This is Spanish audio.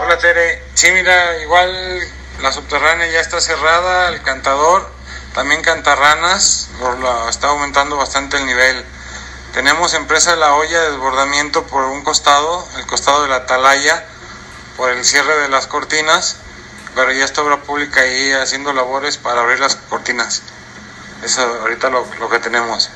Hola Tere, sí mira, igual la subterránea ya está cerrada, el cantador, también cantarranas, está aumentando bastante el nivel. Tenemos empresa La Olla de desbordamiento por un costado, el costado de la Atalaya, por el cierre de las cortinas, pero ya está obra pública ahí haciendo labores para abrir las cortinas. Eso ahorita lo, lo que tenemos.